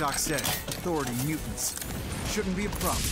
Doc said, Authority mutants. Shouldn't be a problem.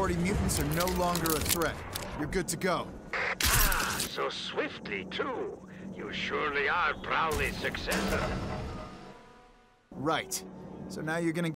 Authority mutants are no longer a threat. You're good to go. Ah, so swiftly, too. You surely are Prowley's successor. Right. So now you're gonna